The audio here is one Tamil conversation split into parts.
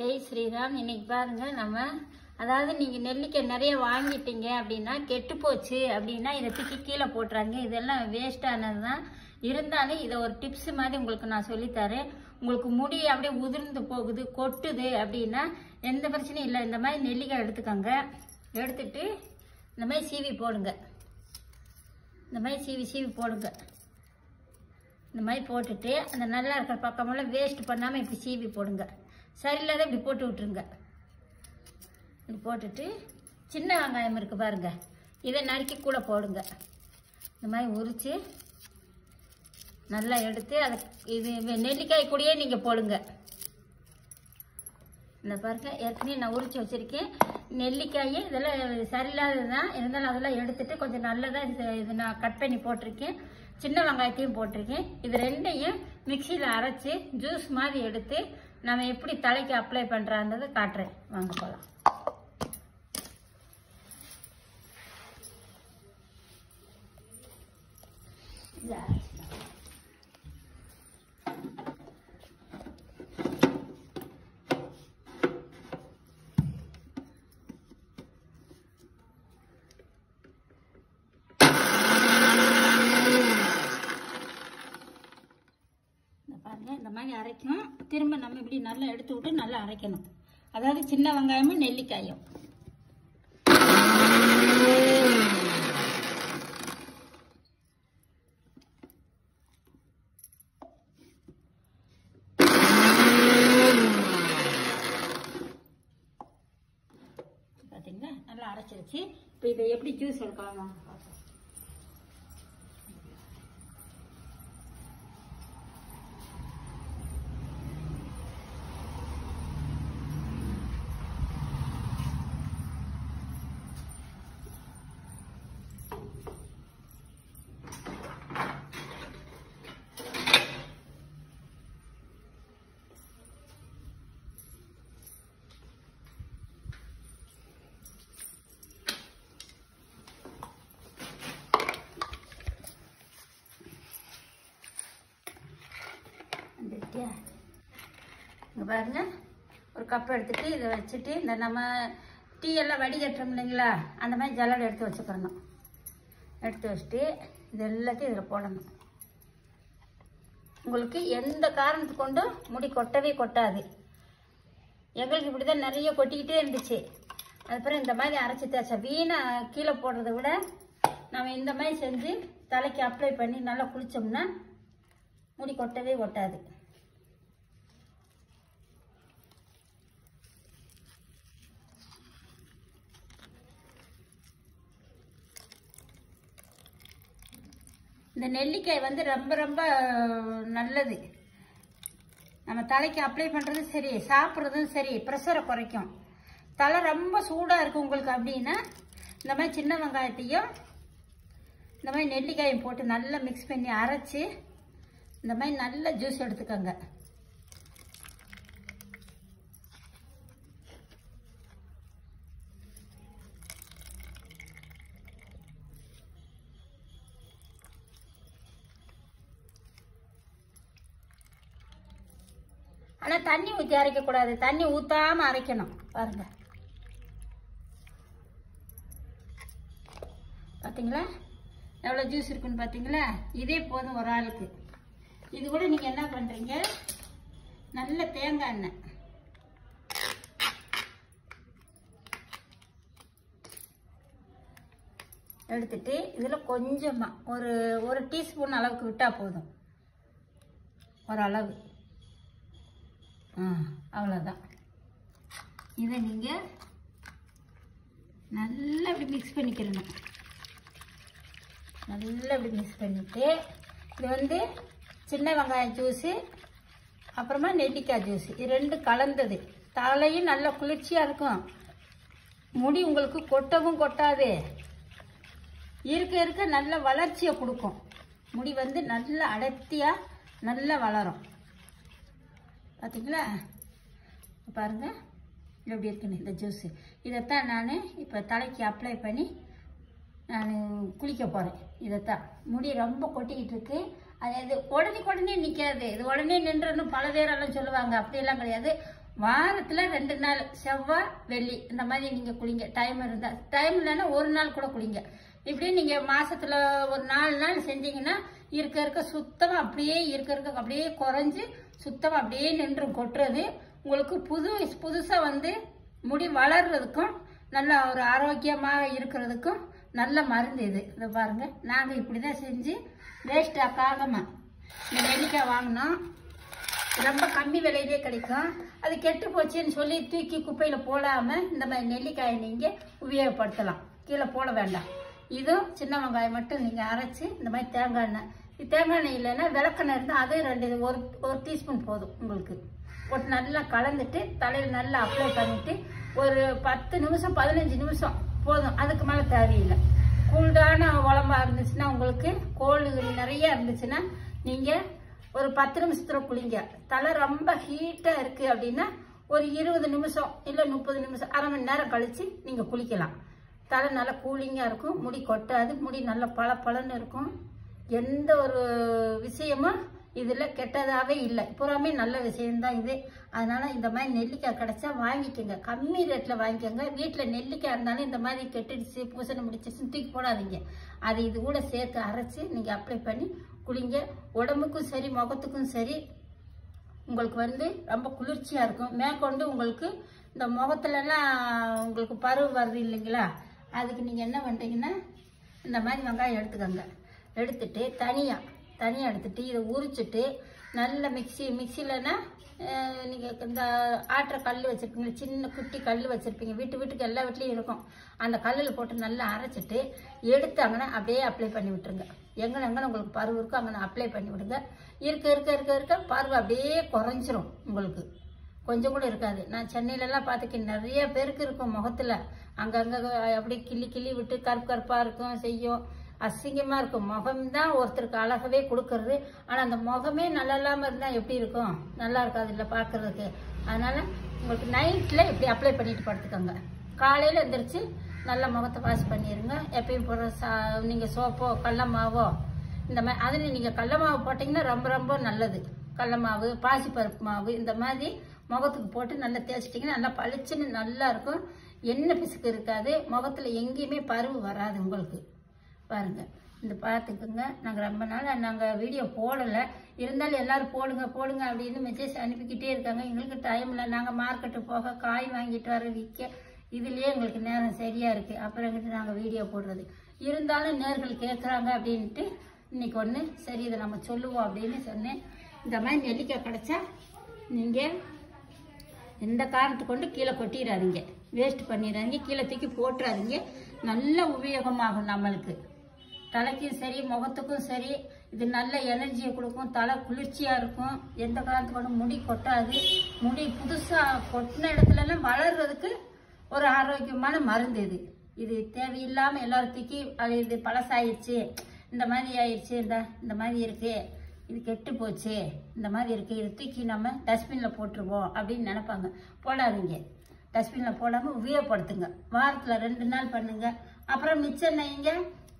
ஜெய் ஸ்ரீராம் இன்னைக்கு பாருங்க நம்ம அதாவது நீங்க நெல்லிக்காய் நிறைய வாங்கிட்டீங்க அப்படின்னா கெட்டு போச்சு அப்படின்னா இதை தூக்கி கீழே போட்டுறாங்க. இதெல்லாம் வேஸ்டானது தான் இருந்தாலும் இதை ஒரு டிப்ஸ் மாதிரி உங்களுக்கு நான் சொல்லித்தரேன். உங்களுக்கு முடி அப்படியே உதிர்ந்து போகுது கொட்டுது அப்படின்னா எந்த பிரச்சனையும் இல்லை. இந்த மாதிரி நெல்லிக்காய் எடுத்துக்கோங்க. எடுத்துட்டு இந்த மாதிரி சீவி போடுங்க. இந்த மாதிரி சீவி சீவி போடுங்க. இந்த மாதிரி போட்டுட்டு அந்த நல்லா இருக்கிற பக்கமெல்லாம் வேஸ்ட் பண்ணாமல் இப்படி சீவி போடுங்க. சரியில்லாத இப்படி போட்டு விட்ருங்க இப்படி போட்டுட்டு சின்ன வெங்காயம் இருக்கு பாருங்க. இதை நறுக்கி கூட போடுங்க. இந்த மாதிரி உரித்து நல்லா எடுத்து அதை இது நெல்லிக்காய் கூடயே நீங்கள் போடுங்க. இந்த பாருங்க ஏற்கனவே நான் உரிச்சு வச்சுருக்கேன். நெல்லிக்காய் இதெல்லாம் சரியில்லாதது தான் இருந்தாலும் அதெல்லாம் எடுத்துட்டு கொஞ்சம் நல்லதாக இது இது நான் கட் பண்ணி போட்டிருக்கேன். சின்ன வெங்காயத்தையும் போட்டிருக்கேன். இது ரெண்டையும் மிக்சியில் அரைச்சி ஜூஸ் மாதிரி எடுத்து நம்ம எப்படி தலைக்கு அப்ளை பண்ணுறான்றது காட்டுறேன் வாங்க போகலாம் Yeah அரைச்சிக்கலாம். இந்த பாருங்க இந்த மாதிரி அரைக்கும் திரும்ப நம்ம இப்படி நல்லா எடுத்து விட்டு நல்லா அரைக்கணும். அதாவது சின்ன வெங்காயமும் நெல்லிக்காயும். பார்த்தீங்களா நல்லா அரைச்சிருச்சு. இப்போ இதை எப்படி ஜூஸ் எடுக்கலாம் பாருங்க. ஒரு கப் எடுத்துட்டு இதை வச்சுட்டு இந்த நம்ம டீ எல்லாம் வடிகட்டுறோம் இல்லைங்களா? அந்த மாதிரி ஜல்லடை எடுத்து வச்சுக்கிறணும் எடுத்து வச்சுட்டு இது எல்லாத்தையும் இதில் போடணும். உங்களுக்கு எந்த காரணத்து கொண்டும் முடி கொட்டவே கொட்டாது. எங்களுக்கு இப்படி தான் நிறைய கொட்டிக்கிட்டே இருந்துச்சு. அதுக்கப்புறம் இந்த மாதிரி அரைச்சி தேய்ச்சா வீணாக கீழே போடுறத விட நம்ம இந்த மாதிரி செஞ்சு தலைக்கு அப்ளை பண்ணி நல்லா குளித்தோம்னா முடி கொட்டவே கொட்டாது. இந்த நெல்லிக்காய் வந்து ரொம்ப ரொம்ப நல்லது. நம்ம தலைக்கு அப்ளை பண்ணுறதும் சரி சாப்பிட்றதும் சரி ப்ரெஷரை குறைக்கும். தலை ரொம்ப சூடாக இருக்குது உங்களுக்கு அப்படின்னா இந்த மாதிரி சின்ன வெங்காயத்தையும் இந்த மாதிரி நெல்லிக்காயும் போட்டு நல்லா மிக்ஸ் பண்ணி அரைச்சி இந்த மாதிரி நல்ல ஜூஸ் எடுத்துக்கோங்க. ஆனால் தண்ணி ஊற்றி அரைக்கக்கூடாது தண்ணி ஊற்றாம அரைக்கணும். பாருங்க. பார்த்தீங்களா எவ்வளோ ஜூஸ் இருக்குன்னு பார்த்தீங்களா இதே போதும் ஒரு ஆளுக்கு. இது கூட நீங்கள் என்ன பண்ணுறீங்க நல்ல தேங்காய் எண்ணெய். எடுத்துட்டு இதில் கொஞ்சமாக ஒரு ஒரு டீஸ்பூன் அளவுக்கு விட்டால் போதும். ஒரு அளவு. அவ்வளோதான் இதை நீங்கள் நல்லா இப்படி மிக்ஸ் பண்ணிக்கிறணும் நல்லா இப்படி மிக்ஸ் பண்ணிவிட்டு இது வந்து சின்ன வெங்காயம் ஜூஸு அப்புறமா நெல்லிக்காய் ஜூஸ் இது ரெண்டு கலந்தது. தலையும் நல்லா குளிர்ச்சியாக இருக்கும். முடி உங்களுக்கு கொட்டவும் கொட்டாது. இருக்க இருக்க நல்ல வளர்ச்சியை கொடுக்கும். முடி வந்து நல்ல அடர்த்தியாக நல்லா வளரும். பார்த்தீங்களா பாருங்கள் எப்படி இருக்குன்னு இந்த ஜூஸு இதைத்தான் நான் இப்போ தலைக்கு அப்ளை பண்ணி நான் குளிக்க போகிறேன் இதைத்தான். முடி ரொம்ப கொட்டிக்கிட்டு இருக்கு. அது இது உடனே உடனே நிற்காது இது உடனே நின்றுன்னு பல பேரெல்லாம் சொல்லுவாங்க. அப்படியெல்லாம் கிடையாது. வாரத்தில் ரெண்டு நாள் செவ்வாய் வெள்ளி இந்த மாதிரி நீங்கள் குளிங்க. டைம் இருந்தால் டைம் இல்லைன்னா ஒரு நாள் கூட குளிங்க. இப்படி நீங்கள் மாதத்தில் ஒரு நாலு நாள் செஞ்சீங்கன்னா இருக்க இருக்க சுத்தமாக அப்படியே இருக்க இருக்க அப்படியே குறைஞ்சி சுத்தமாக அப்படியே நின்று கொட்டுறது. உங்களுக்கு புது புதுசாக வந்து முடி வளர்றதுக்கும் நல்ல ஒரு ஆரோக்கியமாக இருக்கிறதுக்கும் நல்ல மருந்து இது. இதை பாருங்கள் நாங்கள் இப்படி தான் செஞ்சு வேஸ்ட் ஆகாம இந்த நெல்லிக்காய் வாங்கினோம். ரொம்ப கம்மி விலையிலே கிடைக்கும். அது கெட்டு போச்சுன்னு சொல்லி தூக்கி குப்பையில் போடாமல் இந்த மாதிரி நெல்லிக்காயை நீங்கள் உபயோகப்படுத்தலாம். கீழே போட வேண்டாம். இதுவும் சின்ன வெங்காயம் மட்டும் நீங்கள் அரைச்சி இந்த மாதிரி தேங்காய் எண்ணெய் தேங்காய் எண்ணெய் இல்லைன்னா விளக்கெண்ணெய் இருந்தால் அதே ரெண்டு ஒரு ஒரு டீஸ்பூன் போதும் உங்களுக்கு. போட்டு நல்லா கலந்துட்டு தலையில் நல்லா அப்ளை பண்ணிவிட்டு ஒரு பத்து நிமிஷம் பதினஞ்சு நிமிஷம் போதும். அதுக்கு மேலே தேவையில்லை. கூல்டான உடம்பா இருந்துச்சுன்னா உங்களுக்கு கோல்டு நிறைய இருந்துச்சுன்னா நீங்கள் ஒரு பத்து நிமிஷத்தில் குளிங்க. தலை ரொம்ப ஹீட்டாக இருக்கு அப்படின்னா ஒரு இருபது நிமிஷம் இல்லை முப்பது நிமிஷம் அரை மணி நேரம் கழித்து நீங்கள் குளிக்கலாம். தலை நல்லா கூலிங்காக இருக்கும். முடி கொட்டாது. முடி நல்லா பள இருக்கும். எந்த ஒரு விஷயமும் இதில் கெட்டதாகவே இல்லை. புறாமே நல்ல விஷயம்தான் இது. அதனால் இந்த மாதிரி நெல்லிக்காய் கிடைச்சா வாங்கிக்கோங்க. கம்மி ரேட்டில் வாங்கிக்கோங்க. வீட்டில் நெல்லிக்காய் இருந்தாலும் இந்த மாதிரி கெட்டுடுச்சு பூசணி முடிச்சிருச்சுன்னு தூக்கி போடாதீங்க. அது இது கூட சேர்த்து அரைச்சி நீங்கள் அப்ளை பண்ணி குளிங்க. உடம்புக்கும் சரி முகத்துக்கும் சரி உங்களுக்கு வந்து ரொம்ப குளிர்ச்சியாக இருக்கும். மேற்கொண்டு உங்களுக்கு இந்த முகத்துலலாம் உங்களுக்கு பருவு வருது இல்லைங்களா? அதுக்கு நீங்கள் என்ன பண்ணுறீங்கன்னா இந்த மாதிரி வெங்காயம் எடுத்துக்கோங்க. எடுத்துட்டு தனியாக தனியாக எடுத்துட்டு இதை உரிச்சிட்டு நல்ல மிக்ஸி மிக்சியிலனா நீங்கள் இந்த ஆட்டுற கல் வச்சுருப்பீங்க சின்ன குட்டி கல் வச்சுருப்பீங்க. வீட்டு வீட்டுக்கு எல்லா வீட்லேயும் இருக்கும். அந்த கல்லில் போட்டு நல்லா அரைச்சிட்டு எடுத்தாங்கன்னா அப்படியே அப்ளை பண்ணி விட்டுருங்க. எங்கே எங்கே உங்களுக்கு பருவு இருக்கோ அங்கே அப்ளை பண்ணி விடுங்க. இருக்க இருக்க இருக்க இருக்க பருவு அப்படியே குறைஞ்சிரும் உங்களுக்கு. கொஞ்சம் கூட இருக்காது. நான் சென்னையிலலாம் பார்த்துக்கேன் நிறைய பேருக்கு இருக்கும் முகத்தில். அங்கங்கே அப்படியே கிள்ளி கிள்ளி விட்டு கருப்பு கருப்பாக இருக்கும் செய்யும். அசிங்கமாக இருக்கும். முகம்தான் ஒருத்தருக்கு அழகவே கொடுக்கறது. ஆனால் அந்த முகமே நல்லா இல்லாமல் இருந்தால் எப்படி இருக்கும்? நல்லா இருக்காது இல்லை பார்க்குறதுக்கு. அதனால் உங்களுக்கு நைட்டில் இப்படி அப்ளை பண்ணிட்டு படுத்துக்கோங்க. காலையில் எந்திரிச்சு நல்ல முகத்தை வாஷ் பண்ணிடுங்க எப்பயும் போடுற சா நீங்கள் சோப்போ கடல மாவோ இந்த மாதிரி அதில் நீங்கள் கடல மாவு போட்டிங்கன்னா ரொம்ப ரொம்ப நல்லது. கடல மாவு பாசிப்பருப்பு மாவு இந்த மாதிரி முகத்துக்கு போட்டு நல்லா தேய்ச்சிட்டிங்கன்னா நல்லா பளிச்சுன்னு நல்லா இருக்கும். எண்ணெய் பிசுக்கு இருக்காது. முகத்தில் எங்கேயுமே பருவு வராது உங்களுக்கு. பாருங்கள் இந்த பார்த்துக்குங்க நாங்கள் ரொம்ப நாள் நாங்கள் வீடியோ போடலை. இருந்தாலும் எல்லாரும் போடுங்க போடுங்க அப்படின்னு மெசேஜ் அனுப்பிக்கிட்டே இருக்காங்க. எங்களுக்கு டைம் இல்லை. நாங்கள் மார்க்கெட்டு போக காய் வாங்கிட்டு வர விற்க இதுலேயே எங்களுக்கு நேரம் சரியாக இருக்குது அப்புறம் நாங்கள் வீடியோ போடுறது. இருந்தாலும் நேர்கள் கேட்குறாங்க அப்படின்ட்டு இன்னைக்கு ஒன்று சரி இதை நம்ம சொல்லுவோம் அப்படின்னு சொன்னேன். இந்த மாதிரி நெல்லிக்காய் கிடச்சா நீங்கள் எந்த காரணத்தை கொண்டு கீழே கொட்டிடாதீங்க. வேஸ்ட் பண்ணிடாதீங்க. கீழே தூக்கி போட்டுறாதீங்க. நல்ல உபயோகமாகும் நம்மளுக்கு. தலைக்கும் சரி முகத்துக்கும் சரி இது நல்ல எனர்ஜியை கொடுக்கும். தலை குளிர்ச்சியாக இருக்கும். எந்த காலத்துக்கு முடி கொட்டாது. முடி புதுசாக கொட்டின இடத்துலலாம் வளர்கிறதுக்கு வளர்றதுக்கு ஒரு ஆரோக்கியமான மருந்து இது. இது தேவையில்லாமல் எல்லாரும் தூக்கி அது இது பழசாயிடுச்சு. இந்த மாதிரி ஆயிடுச்சு இந்த இந்த மாதிரி இருக்குது இது கெட்டு போச்சு. இந்த மாதிரி இருக்குது இது தூக்கி நம்ம டஸ்ட்பினில் போட்டுருவோம் அப்படின்னு நினப்பாங்க. போடாதீங்க. டஸ்ட்பினில் போடாமல் உபயோகப்படுத்துங்க. வாரத்தில் ரெண்டு நாள் பண்ணுங்கள் அப்புறம் மிச்சம் நெய்ங்க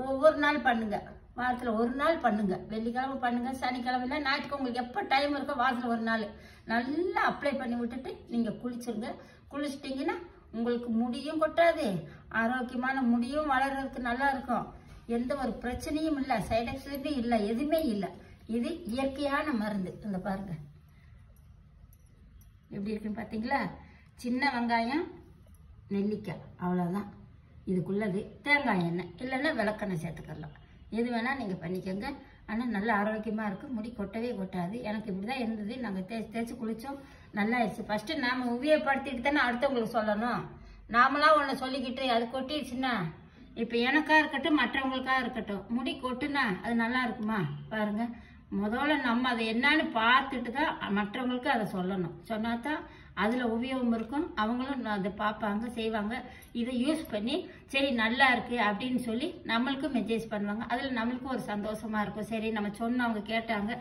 ஒவ்வொரு நாள் பண்ணுங்க. வாரத்தில் ஒரு நாள் பண்ணுங்க. வெள்ளிக்கிழமை பண்ணுங்க சனிக்கிழமை ஞாயிற்றுக்கு உங்களுக்கு எப்போ டைம் இருக்கோ வாரத்தில் ஒரு நாள். நல்லா அப்ளை பண்ணி விட்டுட்டு நீங்கள் குளிச்சிருங்க. குளிச்சிட்டிங்கன்னா உங்களுக்கு முடியும் கொட்டாது. ஆரோக்கியமான முடியும் வளர்றதுக்கு நல்லா இருக்கும். எந்த ஒரு பிரச்சனையும் இல்லை சைட் எஃபெக்டும் இல்லை எதுவுமே இல்லை. இது இயற்கையான மருந்து. இந்த பாருங்க. எப்படி இருக்குன்னு பார்த்தீங்களா சின்ன வெங்காயம் நெல்லிக்காய். அவ்வளோதான் இதுக்குள்ளது தேங்காய் எண்ணெய். இல்லைன்னா விளக்கெண்ணெய் சேர்த்துக்கலாம். எது வேணால் நீங்கள் பண்ணிக்கோங்க. ஆனால் நல்லா ஆரோக்கியமாக இருக்கும் முடி கொட்டவே கொட்டாது. எனக்கு இப்படி தான் இருந்தது. நாங்கள் தேய்ச்சி தேய்ச்சி குளித்தோம் நல்லா ஆயிடுச்சு. ஃபஸ்ட்டு நாம் உபயோகப்படுத்திட்டு தானே அடுத்தவங்களுக்கு சொல்லணும். நாமளாம் ஒன்று சொல்லிக்கிட்டு அது கொட்டிடுச்சுன்னா இப்போ எனக்காக இருக்கட்டும் மற்றவங்களுக்காக இருக்கட்டும் முடி கொட்டுனா அது நல்லா இருக்குமா? பாருங்கள் முதல்ல நம்ம அதை என்னன்னு பார்த்துட்டு தான் மற்றவங்களுக்கு அதை சொல்லணும். சொன்னா தான் அதில் உபயோகம் இருக்கும். அவங்களும் அதை பார்ப்பாங்க செய்வாங்க. இதை யூஸ் பண்ணி சரி நல்லா இருக்கு அப்படின்னு சொல்லி நம்மளுக்கும் மெசேஜ் பண்ணுவாங்க. அதில் நம்மளுக்கும் ஒரு சந்தோஷமாக இருக்கும். சரி நம்ம சொன்னவங்க கேட்டாங்க.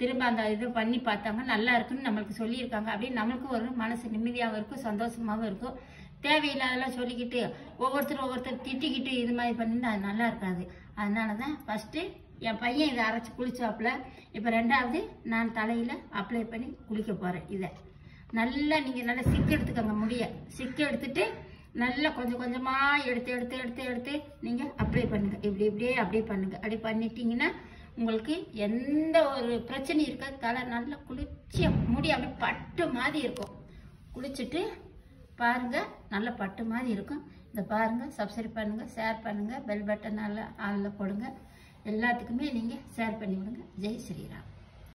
திரும்ப அந்த இது பண்ணி பார்த்தாங்க. நல்லா இருக்குன்னு நம்மளுக்கு சொல்லியிருக்காங்க. அப்படின்னு நம்மளுக்கும் ஒரு மனசு நிம்மதியாகவும் இருக்கும் சந்தோஷமாகவும் இருக்கும். தேவையில்லாதெல்லாம் சொல்லிக்கிட்டு ஒவ்வொருத்தரும் ஒவ்வொருத்தர் திட்டிக்கிட்டு இது மாதிரி பண்ணியிருந்தா அது நல்லா இருக்காது. அதனால தான் ஃபஸ்ட்டு என் பையன் இதை அரைச்சி குளிச்சாப்புல. இப்போ ரெண்டாவது நான் தலையில் அப்ளை பண்ணி குளிக்க போகிறேன் இதை. நல்லா நீங்கள் நல்லா சிக்கு எடுத்துக்கோங்க முடிய. சிக்கு எடுத்துட்டு நல்லா கொஞ்சம் கொஞ்சமாக எடுத்து எடுத்து எடுத்து எடுத்து நீங்கள் அப்ளை பண்ணுங்கள் இப்படி இப்படியே அப்படியே பண்ணுங்கள் அப்படி பண்ணிட்டீங்கன்னா உங்களுக்கு எந்த ஒரு பிரச்சனையும் இருக்காது. தலை நல்லா குளிர்ச்சியாக முடி அப்படியே பட்டு மாதிரி இருக்கும். குளிச்சுட்டு பாருங்கள் நல்ல பட்டு மாதிரி இருக்கும். இதை பாருங்கள் சப்ஸ்கிரைப் பண்ணுங்கள் ஷேர் பண்ணுங்கள் பெல் பட்டன் நல்லா ஆளில் போடுங்க. எல்லாத்துக்குமே நீங்கள் ஷேர் பண்ணி விடுங்க ஜெய் ஸ்ரீராம்.